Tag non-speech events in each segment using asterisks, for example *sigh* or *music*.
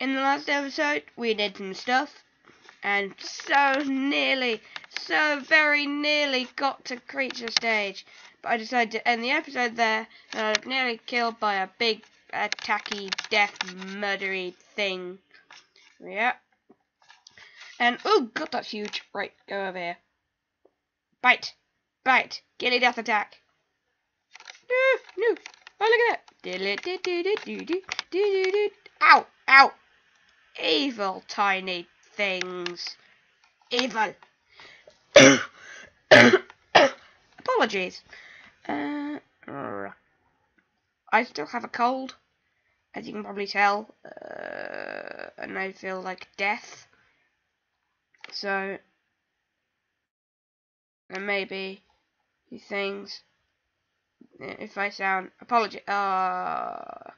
In the last episode, we did some stuff, and so nearly, so very nearly got to creature stage. But I decided to end the episode there, and I was nearly killed by a big, attacky, death, murdery thing. Yeah. And, oh god, that's huge. Right, go over here. Bite. Bite. Gilly death attack. No, no. Oh, look at that. Ow, ow. Evil tiny things. Evil. *coughs* Apologies. Uh, I still have a cold, as you can probably tell, uh, and I feel like death. So, there may be things. If I sound apology, uh,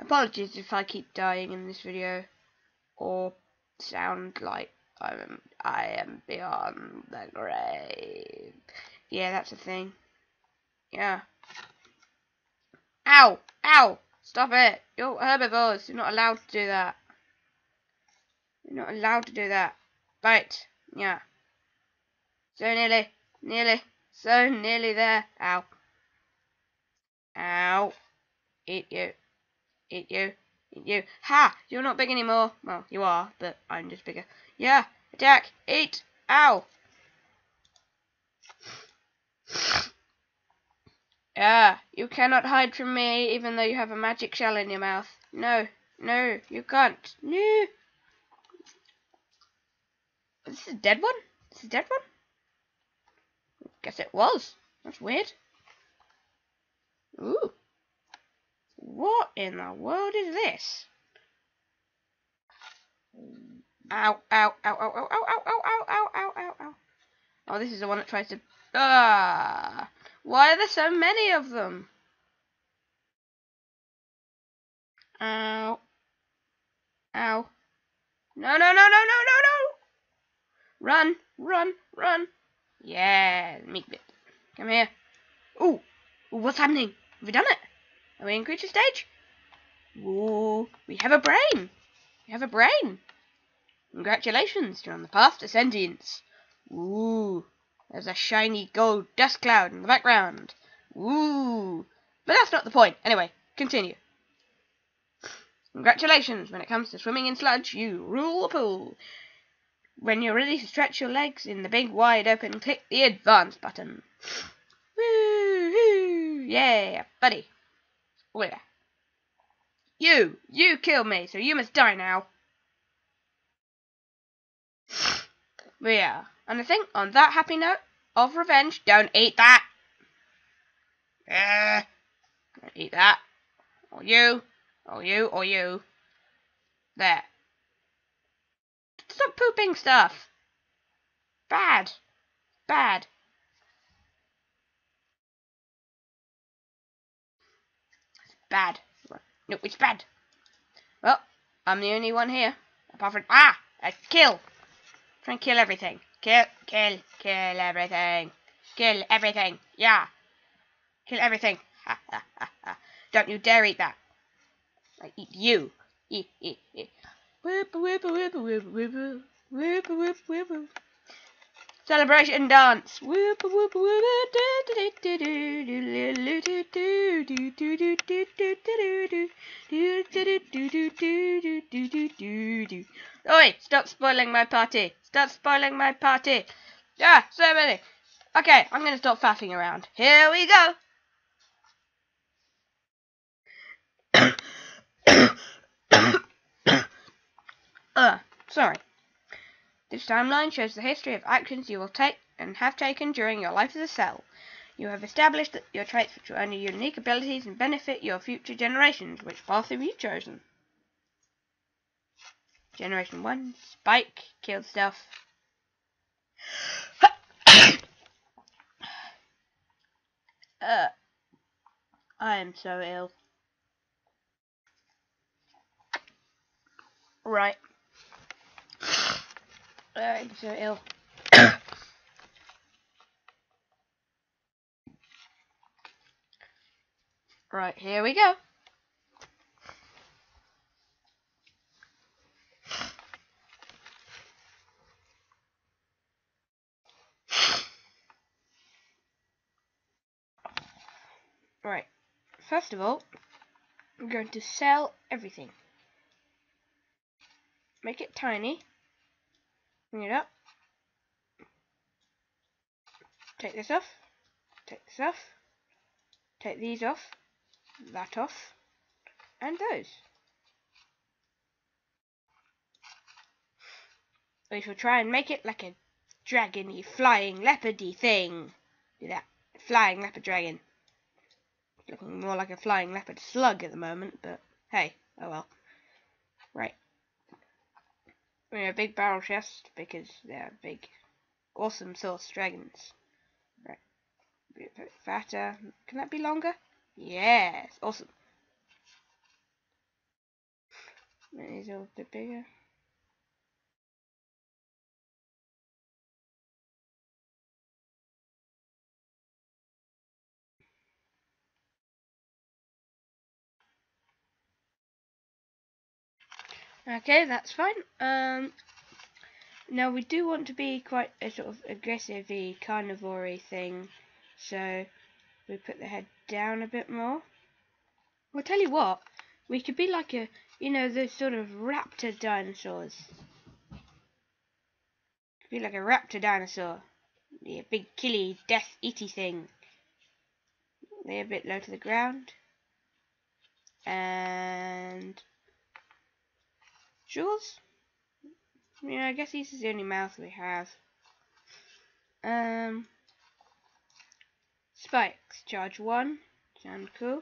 apologies if I keep dying in this video, or sound like I'm I am beyond the grave. Yeah, that's a thing. Yeah. Ow! Ow! Stop it! You're herbivores. You're not allowed to do that. You're not allowed to do that. Right. Yeah. So nearly. Nearly. So nearly there. Ow. Ow. Eat you. Eat you. Eat you. Ha! You're not big anymore. Well, you are, but I'm just bigger. Yeah. Attack. Eat. Ow. Yeah, you cannot hide from me even though you have a magic shell in your mouth. No, no, you can't. No. This Is a dead one? This Is a dead one? Guess it was. That's weird. Ooh. What in the world is this? Ow, ow, ow, ow, ow, ow, ow, ow, ow, ow, ow, ow. Oh, this is the one that tries to... Ah! Why are there so many of them? Ow. Ow. No, no, no, no, no, no, no! Run, run, run. Yeah, meat bit. Come here. Ooh, Ooh what's happening? Have we done it? Are we in creature stage? Ooh, we have a brain. We have a brain. Congratulations, you're on the path to sentience. Ooh, there's a shiny gold dust cloud in the background. Ooh, but that's not the point. Anyway, continue. Congratulations, when it comes to swimming in sludge, you rule the pool. When you're ready to stretch your legs in the big wide open, click the advance button. Woo-hoo! Yeah, buddy. Yeah. You! You killed me, so you must die now. Yeah. And I think on that happy note of revenge, don't eat that. Uh, don't eat that. Or you. Or you. Or you. There. Pooping stuff. Bad. Bad. It's bad. No, it's bad. Well, I'm the only one here. Apart from... Ah! A kill! Try and kill everything. Kill, kill, kill everything. Kill everything. Yeah. Kill everything. Ha, ha, ha, ha. Don't you dare eat that. I eat you. Eat, eat, eat. Whip, whip, whip, whip, whip, whip, whip, whip, whip. Celebration dance. Whoop, whoop, whoop, Oi, stop spoiling my party. Stop spoiling my party. Ah, so many. Okay, I'm to stop faffing around. Here we go. uh, sorry. This timeline shows the history of actions you will take and have taken during your life as a cell. You have established your traits which will earn you unique abilities and benefit your future generations. Which path have you chosen? Generation 1, Spike, killed stuff. *coughs* uh, I am so ill. Right. I'm so ill. *coughs* Right, here we go. *coughs* Right, first of all, I'm going to sell everything. Make it tiny. Bring it up. Take this off. Take this off. Take these off. That off. And those. We shall try and make it like a dragony, flying, leopardy thing. Do that. Flying leopard dragon. Looking more like a flying leopard slug at the moment, but hey, oh well. Right. We're a big barrel chest because they're big, awesome source dragons. Right. A bit fatter. Can that be longer? Yes. Awesome. These are a bit bigger. Okay, that's fine. Um, now we do want to be quite a sort of aggressive carnivore thing, so we put the head down a bit more. I'll tell you what, we could be like a, you know, those sort of raptor dinosaurs. Be like a raptor dinosaur. A big killy, death eaty thing. Lay a bit low to the ground. And Jules? Yeah, I guess he's the only mouth we have. Um, spikes, charge one, sound cool.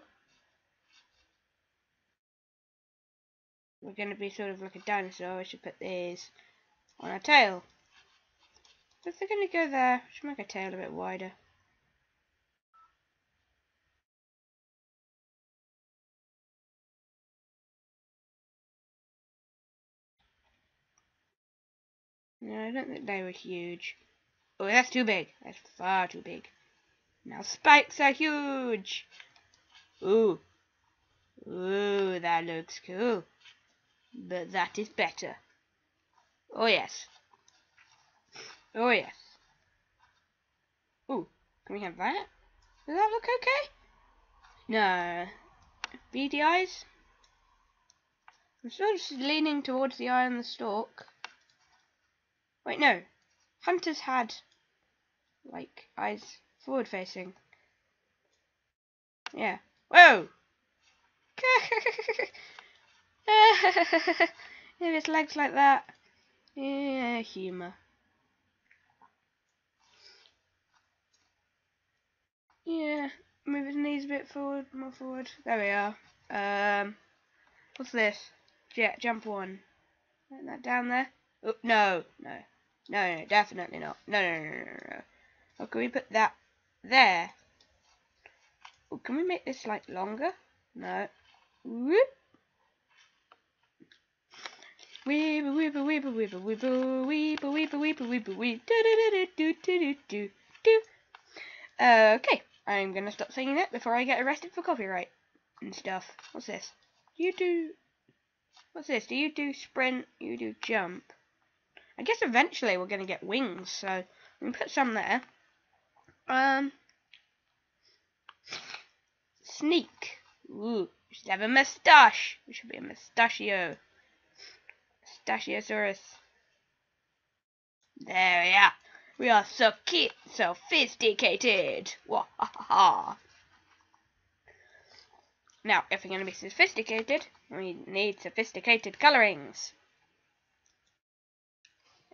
We're going to be sort of like a dinosaur, we should put these on our tail. If they're going to go there, we should make our tail a bit wider. No, I don't think they were huge. Oh, that's too big. That's far too big. Now spikes are huge. Ooh. Ooh, that looks cool. But that is better. Oh, yes. Oh, yes. Ooh, can we have that? Does that look okay? No. Beady eyes? I'm sort of leaning towards the eye on the stalk. Wait, no. Hunters had, like, eyes forward facing. Yeah. Whoa! *laughs* if it's legs like that, yeah, humour. Yeah, move his knees a bit forward, more forward. There we are. Um, what's this? Yeah, jump one. Put that down there. Oh, no, no. No, no, definitely not. No, no, no, no, no. Oh, can we put that there? Oh, can we make this like longer? No. Whoop. Weeble weeble weeble weeble weeble weeble weeble weeble weeble weeble do do do do do do do Okay, I'm gonna stop saying that before I get arrested for copyright and stuff. What's this? You do. What's this? Do you do sprint? You do jump? I guess eventually we're going to get wings, so we can put some there. Um, sneak. Ooh, we should have a moustache. We should be a mustachio. Mustachiosaurus. There we are. We are so cute, sophisticated. Wahaha. Now, if we're going to be sophisticated, we need sophisticated colorings.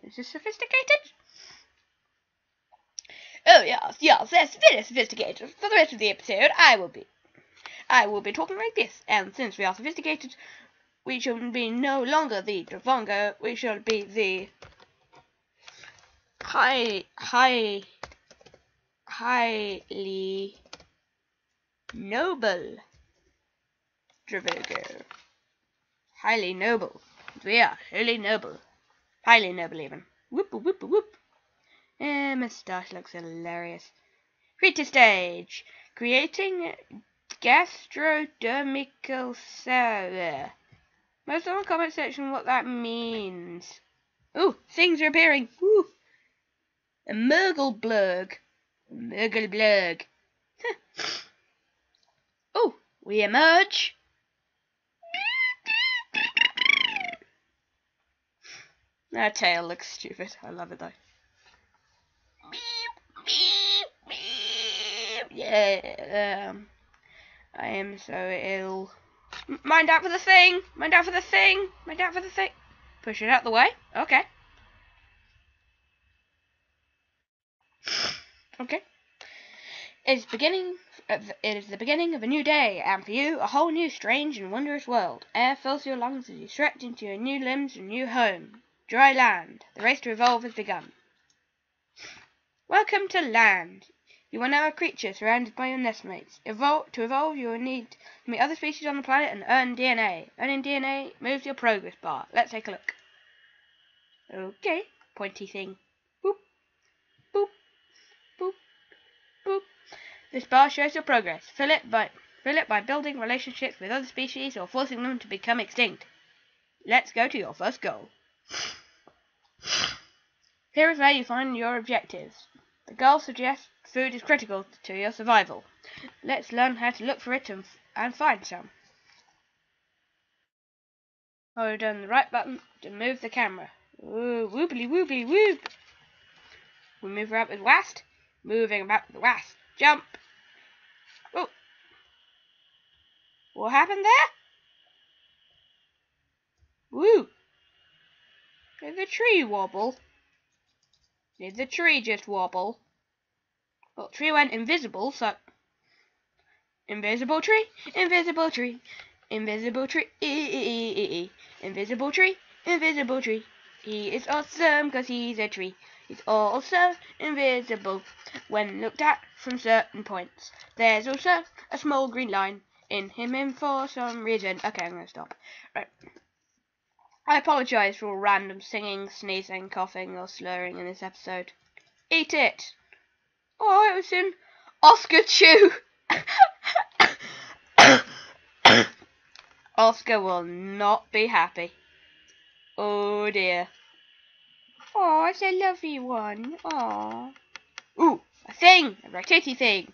Is this sophisticated? Oh yes, yes, that's very sophisticated. For the rest of the episode, I will be, I will be talking like this. And since we are sophisticated, we shall be no longer the Dravonga. We shall be the high, high, highly noble Dravogo. Highly noble. We are highly noble. Highly noble even. Whoop whoop whoop. Eh, moustache looks hilarious. Create a stage. Creating gastrodermical cell. Most on the comment section what that means. Ooh, things are appearing. *laughs* Ooh. A Murgle blurg. Murgle blurg. oh, we emerge. That tail looks stupid. I love it though. Yeah. Um, I am so ill. Mind out for the thing. Mind out for the thing. Mind out for the thing. Push it out the way. Okay. Okay. It's beginning. It is the beginning of a new day, and for you, a whole new, strange, and wondrous world. Air fills your lungs as you stretch into your new limbs and new home. Dry land. The race to evolve has begun. Welcome to land. You are now a creature surrounded by your nestmates. Evol to evolve, you will need to meet other species on the planet and earn DNA. Earning DNA moves your progress bar. Let's take a look. Okay, pointy thing. Boop, boop, boop, boop. This bar shows your progress. Fill it by fill it by building relationships with other species or forcing them to become extinct. Let's go to your first goal. Here is where you find your objectives. The goal suggests food is critical to your survival. Let's learn how to look for it and, and find some. Hold down the right button to move the camera. Ooh, woobly woobly whoop. We move around with west. Moving about with west. Jump. Oh. What happened there? Woo. Did the tree wobble? Did the tree just wobble? Well, tree went invisible, so... Invisible tree, invisible tree, invisible tree, e -e -e invisible tree, invisible tree. He is awesome because he's a tree. He's also invisible when looked at from certain points. There's also a small green line in him and for some reason. Okay, I'm going to stop. Right. I apologise for all random singing, sneezing, coughing, or slurring in this episode. Eat it! Oh, it was in Oscar Chew! *coughs* Oscar will not be happy. Oh dear. Oh, it's a lovely one. Oh. Ooh, a thing! A rotating thing!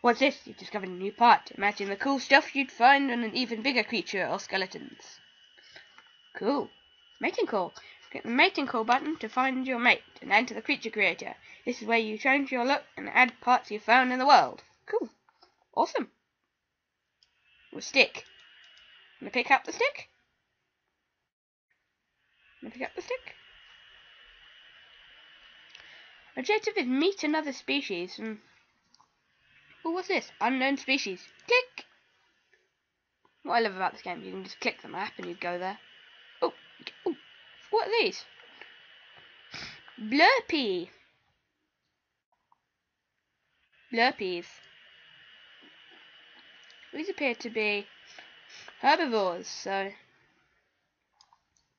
What's this? You've discovered a new part. Imagine the cool stuff you'd find on an even bigger creature or skeletons. Cool. Mating call. Click the mating call button to find your mate and enter the creature creator. This is where you change your look and add parts you found in the world. Cool. Awesome. With stick. Gonna pick up the stick. Gonna pick up the stick. Objective is meet another species hmm. and Oh, what's this? Unknown species. Click! What I love about this game, you can just click the map and you go there. What are these? Blurpy. Blurpies. These appear to be herbivores, so...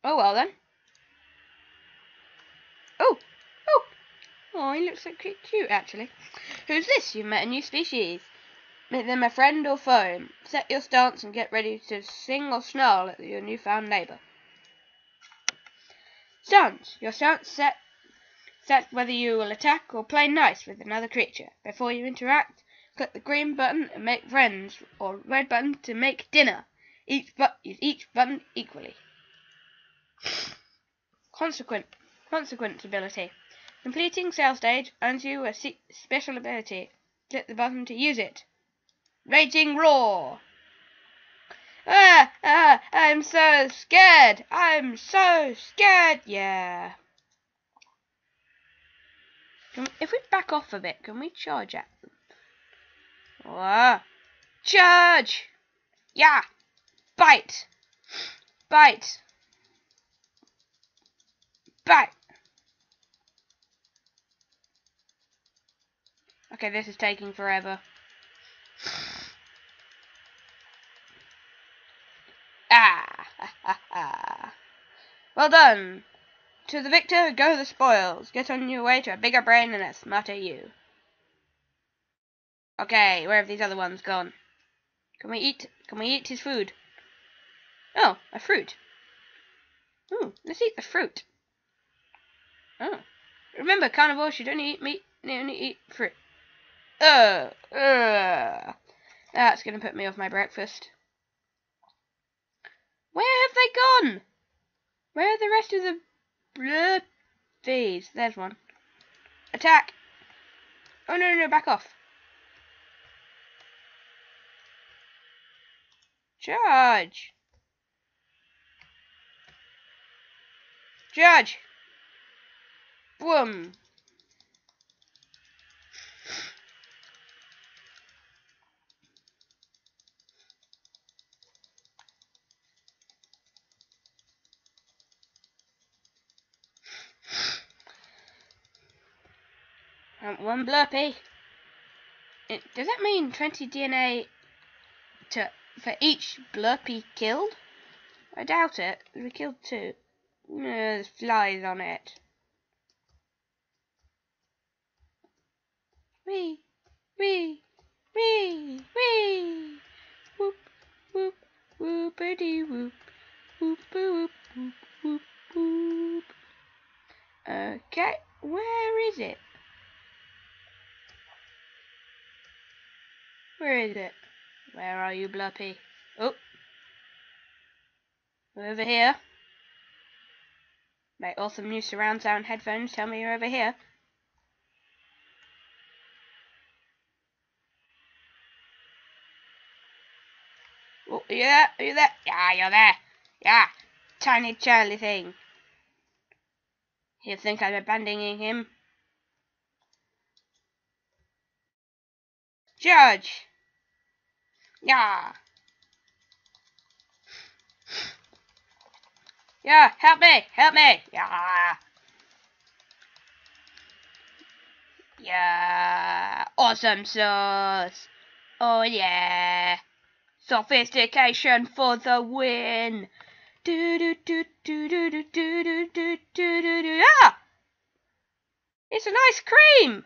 Oh, well then. Oh! Oh! Oh, he looks so cute, actually. Who's this? You've met a new species. Make them a friend or foe. Set your stance and get ready to sing or snarl at your newfound neighbour. Stance. Your stance set whether you will attack or play nice with another creature. Before you interact, click the green button to make friends or red button to make dinner. Each use each button equally. Consequent consequence ability. Completing cell stage earns you a special ability. Click the button to use it. Raging Roar. Ah, ah, I'm so scared. I'm so scared. Yeah. If we back off a bit, can we charge at them? Ah. Charge! Yeah! Bite! Bite! Bite! Okay, this is taking forever. Well done. To the victor go the spoils. Get on your way to a bigger brain and a smarter you. Okay, where have these other ones gone? Can we eat? Can we eat his food? Oh, a fruit. Ooh, let's eat the fruit. Oh, remember, carnivores should only eat meat. They only eat fruit. Uh, uh. That's gonna put me off my breakfast. Where have they gone? Where are the rest of the blurbies? There's one. Attack! Oh no, no, no, back off. Charge! Judge! Boom! Um, one blurpy. It, does that mean 20 DNA to for each blurpy killed? I doubt it. We killed two. No, there's flies on it. Wee, wee, wee, wee. Whoop, whoop, whoopity whoop, whoop, whoop, whoop, whoop, whoop. Okay, where is it? Where is it? Where are you, Blurpy? Oh. Over here. My awesome new surround sound headphones tell me you're over here. Oh, yeah, are you there? Yeah, you're there. Yeah, tiny Charlie thing. You think I'm abandoning him? Judge! Yeah. Yeah, help me, help me. Yeah. Yeah. Awesome sauce. Oh yeah. Sophistication for the win. Do do do do do do do do do do do. Ah! It's an ice cream.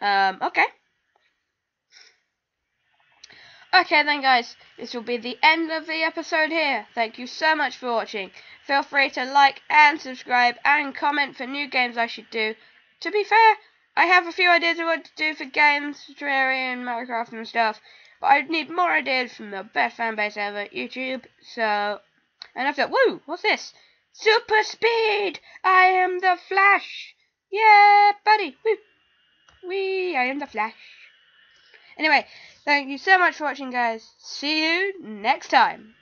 Um, okay. Okay then guys, this will be the end of the episode here. Thank you so much for watching. Feel free to like and subscribe and comment for new games I should do. To be fair, I have a few ideas of what to do for games, Terraria and Minecraft and stuff. But I need more ideas from the best fanbase ever, YouTube. So, and after, woo, what's this? Super speed! I am the Flash! Yeah, buddy, woo! Wee, I am the Flash. Anyway, thank you so much for watching, guys. See you next time.